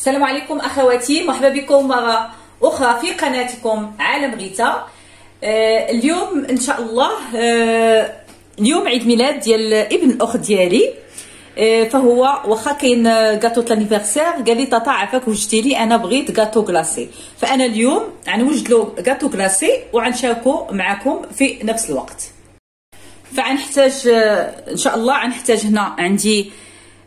السلام عليكم أخواتي مرحبا بكم مرة أخرى في قناتكم عالم غيتا. آه، اليوم إن شاء الله آه، اليوم عيد ميلاد ديال ابن الاخت ديالي. آه، فهو واخا كاين gâteau l'anniversaire قال لي tata عافاك وجدتي لي أنا بغيت gâteau glacé فأنا اليوم غنوجد له gâteau glacé وغنشاركو معكم في نفس الوقت. فغنحتاج إن شاء الله غنحتاج هنا عندي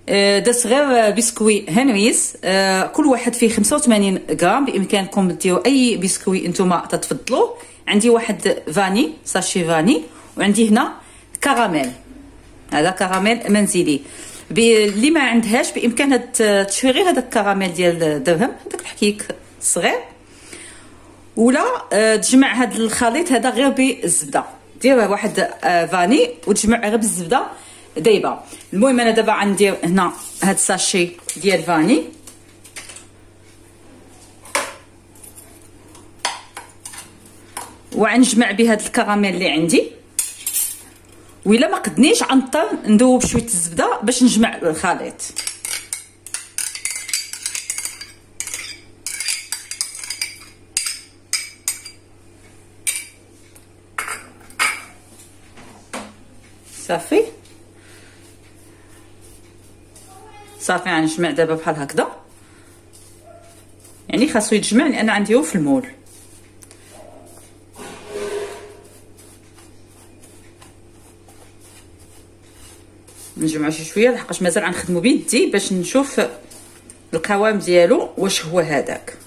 آه، درت غير biscuit Henry's آه، كل واحد فيه 85 غرام بإمكانكم ديروا أي بسكوي أنتم تتفضلوا. عندي واحد vanille sachet vanille وعندي هنا كراميل هذا كراميل منزلي. اللي ما عندهاش بإمكانها تشري غير هذاك الكراميل ديال الدرهم. هذاك الحكيك الصغير ولا آه، تجمع هذا الخليط هذا غير بالزبده دير واحد فاني وتجمع غير بالزبده دايبه المهم أنا دابا غندير هنا هاد الساشي ديال فاني. وغنجمع به هاد الكراميل اللي عندي. وإلا ما قدنيش غنضطر ندوب شوية الزبدة باش نجمع الخليط. صافي. صافي غنجمع دابا بحال هكذا. يعني خاصو يتجمع لأن عندي هو في المول. نجمعو شي شوية لحقاش مازال غنخدمو بيدي باش نشوف القوام ديالو واش هو هذاك.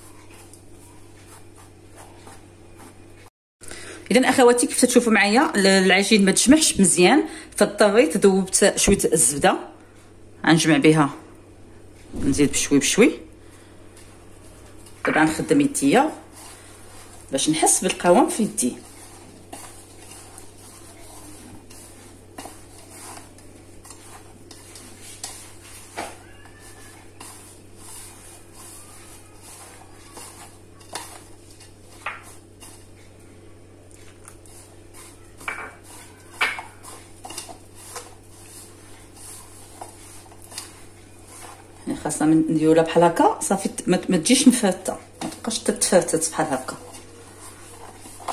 اذا أخواتي كيف تشوفوا معايا؟ العجين ما تجمعش مزيان. فاضطريت ذوبت شوية الزبده غنجمع بها. نزيد بشوي بشوي. طبعا نخدم يديا باش نحس بالقوام في يدي. خاصنا نديروها بحال هكا صافي ما تجيش مفاته ما تبقاش تتفاتت بحال هكا.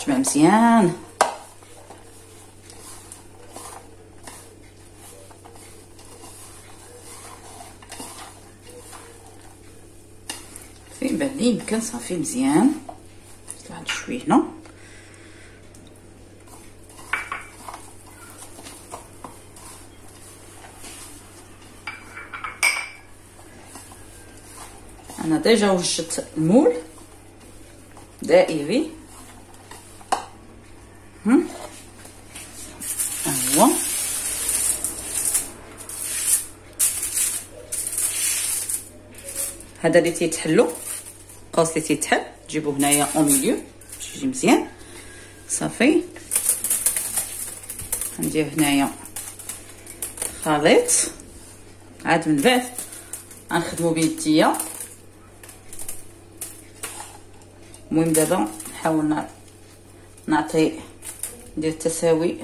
جمع مزيان. فين لي يمكن صافي مزيان. واحد شوية هنا أنا déjà وجدت ال moule دائري. هم؟ هو هذا اللي تيتحلو. قوس اللي تيتحل. تجيبو هنايا au milieu باش يجي مزيان. صافي. ندير هنايا خليط. عاد من بعد غنخدمو بيديا. المهم دابا نحاول نعطي ندير التساوي.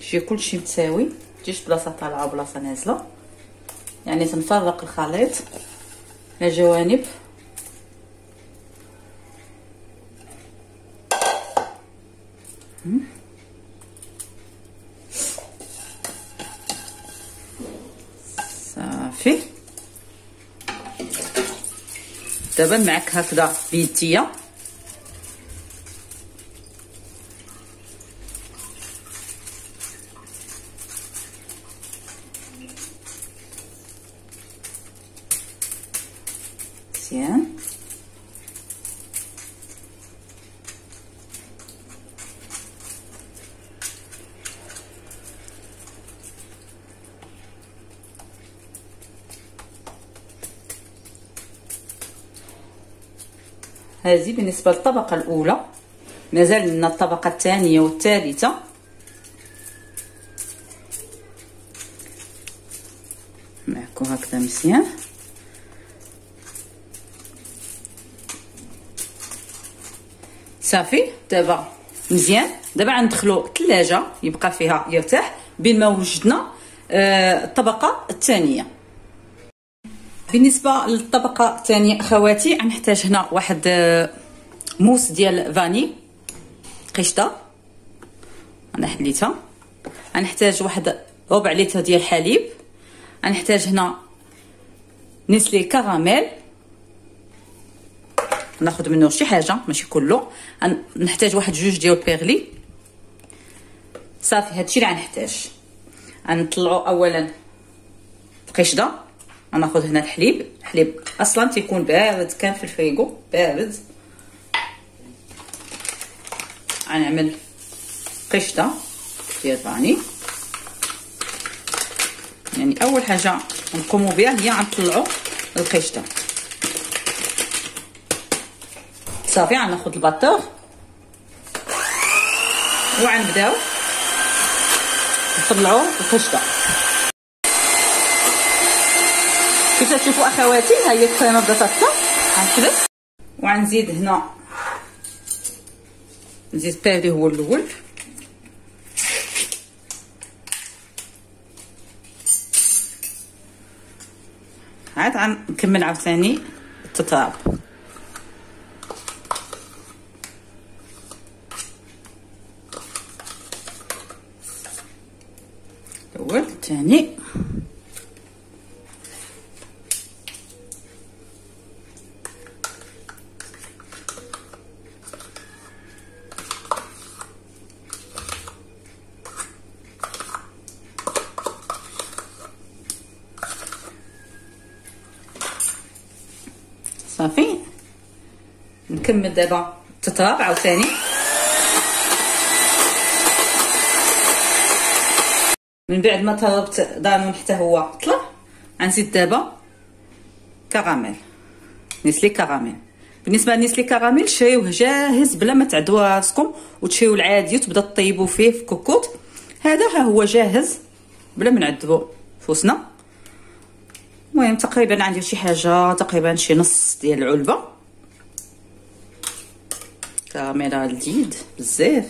يجي كلشي متساوي. تجيش بلاصه طالعة وبلاصه نازلة. يعني تنفرق الخليط على جوانب. صافي. دابا معك هكذا بيديا. هذه بالنسبة للطبقة الأولى. مازال لنا الطبقة الثانية والثالثة. معكم هكذا مزيان. صافي دابا مزيان. دابا غندخلو الثلاجة يبقى فيها يرتاح. بين ما وجدنا آه الطبقة الثانية. بالنسبة للطبقة الثانية أخواتي غنحتاج هنا واحد آه، موس ديال فاني قشطة. أنا حليتها. غنحتاج واحد ربع لتر ديال الحليب غنحتاج هنا نسلي كراميل ناخذ منه شي حاجة ماشي كله. نحتاج واحد جوج ديال بيغلي صافي هادشي اللي غنحتاج. غنطلعو اولا القشده غناخذ هنا الحليب. الحليب أصلا تيكون بارد كان في الفريغو بارد. غنعمل قشده ديال vanille يعني أول حاجة نقوموا بها هي غنطلعوا القشده صافي غناخذ ال batteur وغنبداو نطلعوا القشده كيف تشوفوا أخواتي ها هي الكريمه بدات تطلع غنحبس وغنزيد هنا. نزيد باري هو الأول. عاد غنكمل عاوتاني التطاب الأول الثاني. صافي. نكمل دابا التطاب عاوتاني. من بعد ما طربت دانون حتى هو طلع غنزيد دابا كراميل. نسلي كراميل. بالنسبة لنسلي كراميل شريوه جاهز بلا ما تعدوا راسكم وتشريو العادي وتبدا طيبوا فيه في كوكوط هذا ها هو جاهز بلا ما نعذبوا فوسنا المهم تقريبا عندي شي حاجة تقريبا شي نص ديال العلبة. كاميرا لذيذ بزاف.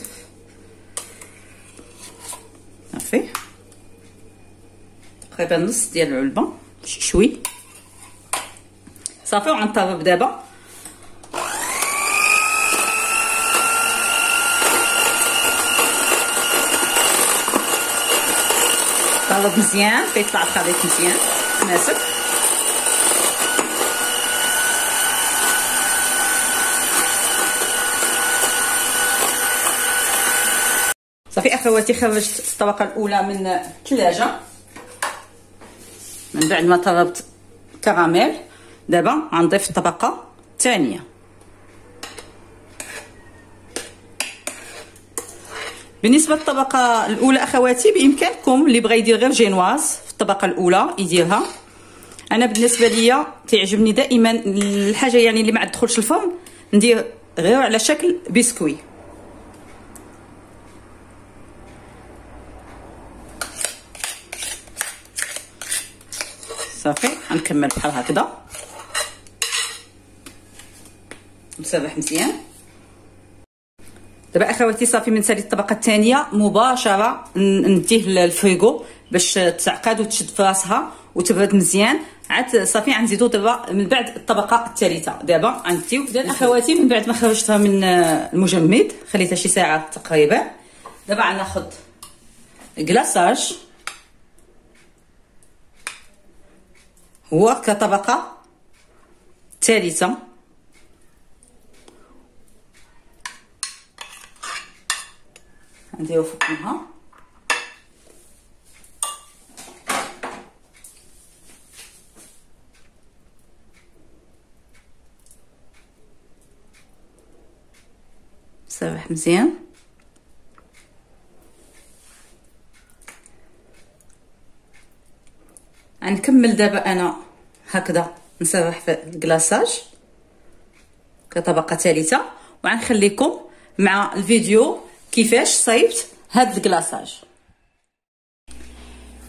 صافي. تقريبا نص ديال العلبة شوي. صافي وغنطرب دابا طرب مزيان. فيطلع الخليط مزيان. ناسف. صافي اخواتي خرجت الطبقة الأولى من الثلاجة. من بعد ما طلبت كراميل دابا غنضيف الطبقة الثانية. بالنسبة للطبقة الأولى أخواتي بإمكانكم اللي بغى يدير غير جينواز في الطبقة الأولى يديرها. أنا بالنسبة ليا تعجبني دائما الحاجة يعني اللي ما تدخلش الفرن ندير غير على شكل بسكوي. صافي. غنكمل بحال هكذا. نسرح مزيان. دابا اخواتي صافي من سالي الطبقة الثانية. مباشرة نديه للفريغو باش تعقد وتشد في راسها وتبرد مزيان. عاد صافي غنزيدو دابا من بعد الطبقة الثالثة. دابا غنديو. اذا اخواتي من بعد ما خرجتها من المجمد خليتها شي ساعة تقريبا. دابا غناخذ كلاصاج هو كطبقة ثالثة نديرو فوقها صافي مزيان. غنكمل دابا أنا هكذا نسرح في الكلاصاج كطبقة ثالثة وغنخليكم مع الفيديو كيفاش صايبت هاد الكلاصاج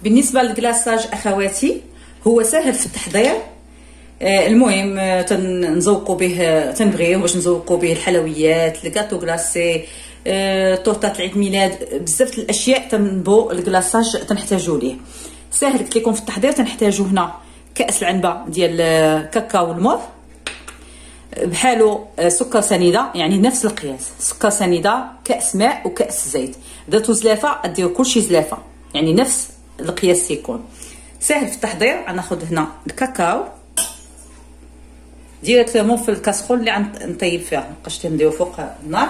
بالنسبة للكلاصاج أخواتي هو سهل في التحضير. آه المهم آه تنزوقوا به تنبغيه باش نزوقوا به الحلويات الكاطو كلاسي آه طورطات العيد ميلاد بزاف الأشياء تنبو الكلاصاج تنحتاجو ليه. ساهل قلت لكم في التحضير تنحتاجو هنا كأس العنبة ديال كاكاو المور بحالو سكر سنيدة يعني نفس القياس. سكر سنيدة كأس ماء وكأس زيت. درتو زلافة ديروا كلشي زلافة. يعني نفس القياس يكون سهل في التحضير غناخذ هنا الكاكاو. directement في ال casserole اللي غنطيب فيها. مابقاش نديرو فوق النار.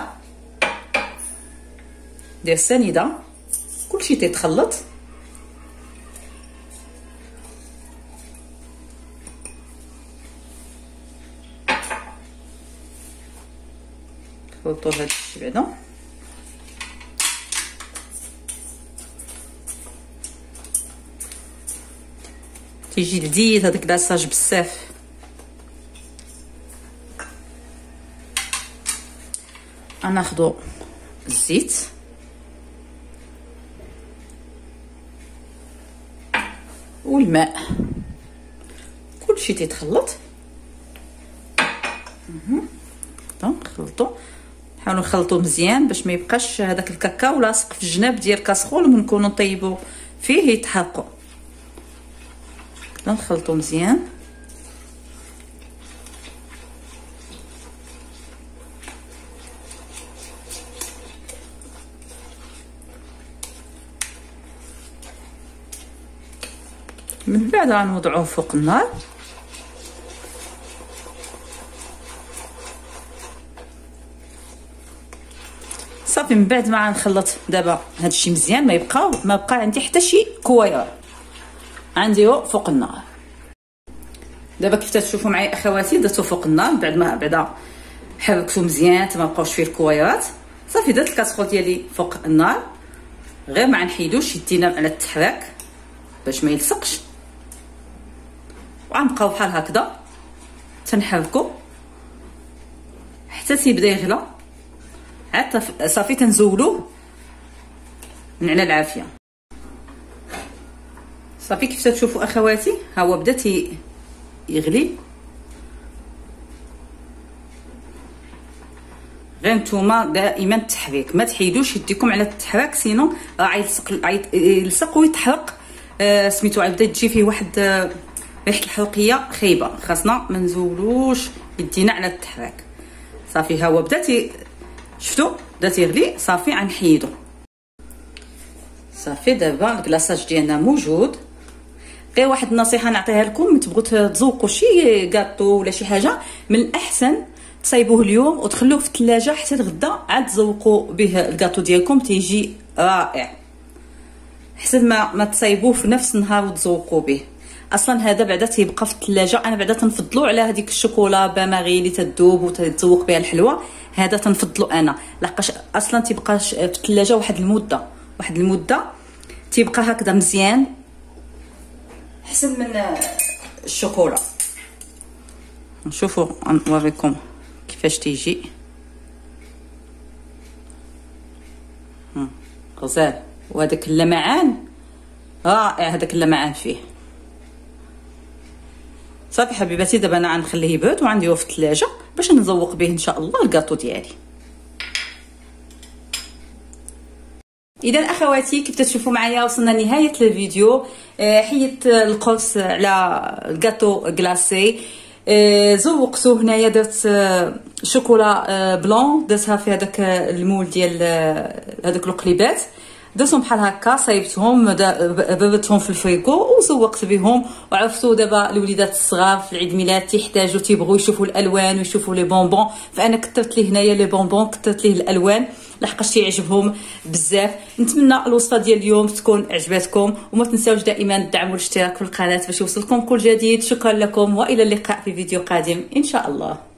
دير سنيدة. كلشي تيتخلط. نخلطو هاد الشي بعدا تيجي لذيذ هذاك لاصاج بزاف غناخدو الزيت والماء كلشي تيتخلط نخلطو نحاولوا نخلطو مزيان باش ما يبقاش هذاك الكاكاو لاصق في الجناب ديال الكاسرول ونكونو نطيبو فيه يتحرقوا نخلطو مزيان. من بعد غنوضعوه فوق النار. صافي من بعد ما غنخلط دابا هادشي مزيان ما يبقى ما بقى عندي حتى شي كواير. غنديرو فوق النار. دابا كيف تشوفوا معايا أخواتي درتو فوق النار بعد ما بعدا حركتو مزيان ما بقاوش فيه الكويرات صافي درت ال casserole ديالي فوق النار. غير ما نحيدوش يدينا على التحراك باش ما يلصقش. وغنبقاو بحال هكذا. تنحركو. حتى تيبدا يغلى. عاد صافي تنزولوه من على العافية. صافي كيف تشوفوا أخواتي؟ ها هو بدا يغلي. غير نتوما دائما التحريك. ما تحيدوش يديكم على التحراك سينو راه يلصق يلصق ويتحرق. آه سميتو غيبدا تجي فيه واحد آه ريحة الحرقيه خايبة. خاصنا ما نزولوش يدينا على التحراك صافي ها هو بدا شفتوا بدا تيغلي صافي غنحيدو. صافي دابا الكلاصاج ديالنا موجود. غير واحد النصيحة نعطيها لكم تبغوا تذوقوا شي كاطو ولا شي حاجة من الأحسن تصايبوه اليوم وتخلوه في الثلاجة حتى الغدا عاد تذوقوا به الكاطو ديالكم تيجي رائع. حسن ما ما تصايبوه في نفس النهار وتذوقوا به. أصلا هذا بعدا تيبقى في الثلاجه أنا بعدا تنفضلو على هذيك الشوكولا باماغي اللي تذوب وتتذوق بها الحلوه هذا تنفضلو أنا. لحقاش أصلا تيبقى في الثلاجه واحد المدة. واحد المدة تيبقى هكذا مزيان. احسن من الشوكولا نشوفوا نوريكم كيفاش تيجي. غزال. وهذاك اللمعان؟ رائع هذاك اللمعان فيه. صافي حبيباتي دابا أنا غنخليه يبرد وغنديرو في الثلاجه باش نزوق به إن شاء الله الكاطو ديالي. إذا أخواتي كيف تشوفوا معايا وصلنا لنهاية الفيديو. آه، حيت القرص على الكاطو كلاسي آه، زوقتو هنايا درت آه، chocolat blanc درتها في هذاك ال moule ديال هذوك القليبات. درتهم بحال هكا صايبتهم بردتهم في الفريكو وزوقت بهم وعرفتوا دابا الوليدات الصغار في العيد ميلاد تيحتاجوا تيبغوا يشوفوا الألوان ويشوفوا les bonbons. فأنا كثرت ليه هنايا les bonbons كثرت ليه الألوان لحقاش تيعجبهم بزاف. نتمنى الوصفه ديال اليوم تكون عجبتكم وما تنساوش دائما الدعم والاشتراك في القناة باش يوصلكم كل جديد. شكرا لكم وإلى اللقاء في فيديو قادم. إن شاء الله.